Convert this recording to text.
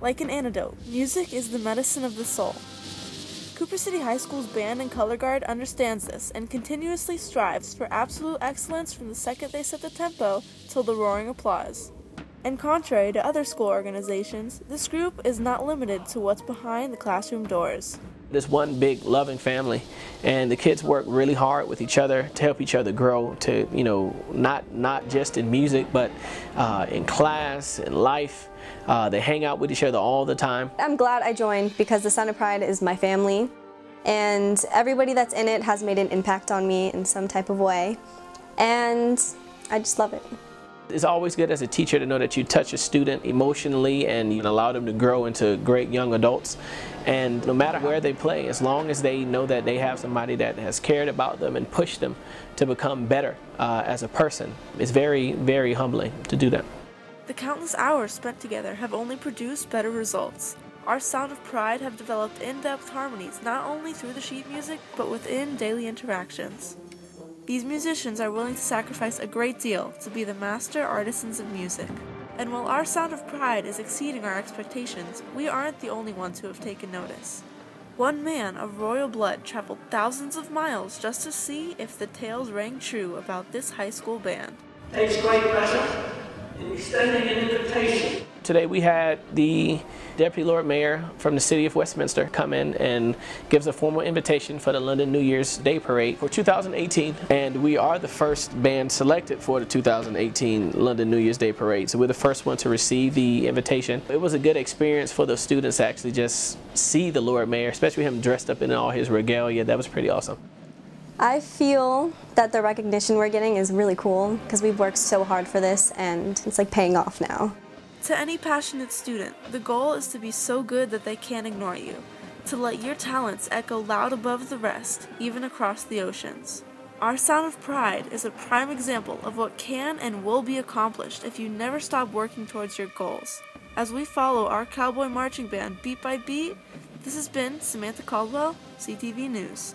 Like an antidote, music is the medicine of the soul. Cooper City High School's band and color guard understands this and continuously strives for absolute excellence from the second they set the tempo till the roaring applause. And contrary to other school organizations, this group is not limited to what's behind the classroom doors. This one big loving family, and the kids work really hard with each other to help each other grow. To you know, not not just in music, but uh, in class, in life. Uh, they hang out with each other all the time. I'm glad I joined because the of Pride is my family, and everybody that's in it has made an impact on me in some type of way, and I just love it. It's always good as a teacher to know that you touch a student emotionally and you allow them to grow into great young adults. And no matter where they play, as long as they know that they have somebody that has cared about them and pushed them to become better uh, as a person, it's very, very humbling to do that. The countless hours spent together have only produced better results. Our Sound of Pride have developed in-depth harmonies not only through the sheet music, but within daily interactions. These musicians are willing to sacrifice a great deal to be the master artisans of music. And while our Sound of Pride is exceeding our expectations, we aren't the only ones who have taken notice. One man of royal blood traveled thousands of miles just to see if the tales rang true about this high school band. Takes great pleasure in extending an invitation Today we had the Deputy Lord Mayor from the City of Westminster come in and gives a formal invitation for the London New Year's Day Parade for 2018 and we are the first band selected for the 2018 London New Year's Day Parade so we're the first one to receive the invitation. It was a good experience for the students to actually just see the Lord Mayor especially him dressed up in all his regalia that was pretty awesome. I feel that the recognition we're getting is really cool because we've worked so hard for this and it's like paying off now. To any passionate student, the goal is to be so good that they can't ignore you, to let your talents echo loud above the rest, even across the oceans. Our Sound of Pride is a prime example of what can and will be accomplished if you never stop working towards your goals. As we follow our cowboy marching band beat by beat, this has been Samantha Caldwell, CTV News.